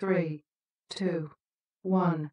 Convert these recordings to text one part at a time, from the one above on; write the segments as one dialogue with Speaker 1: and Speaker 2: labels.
Speaker 1: three, two, one.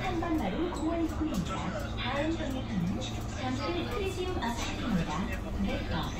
Speaker 2: 판단마루
Speaker 3: 고원입니다 다음
Speaker 2: 정류소는
Speaker 3: 잠실 프리지움 아파트입니다. 네,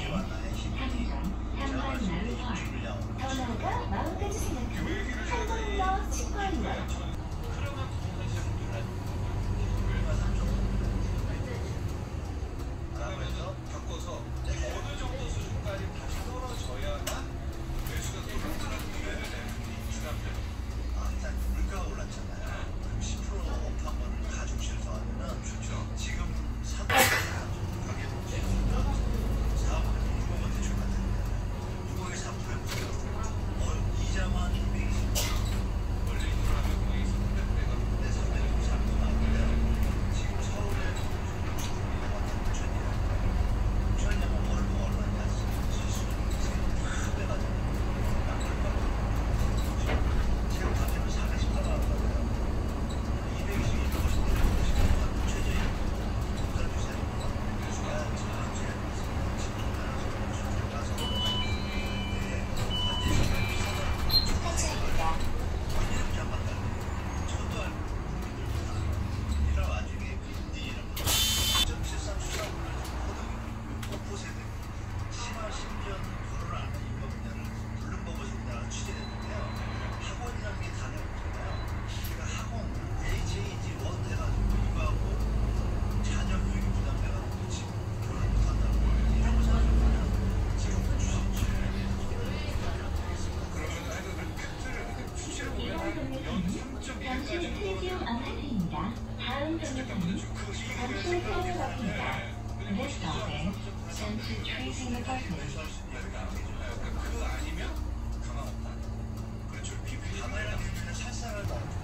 Speaker 3: 그
Speaker 4: 아니면
Speaker 5: 가만 없다.
Speaker 4: 그렇죠.
Speaker 5: 비비
Speaker 3: 다말라
Speaker 4: 비비는 살살하다.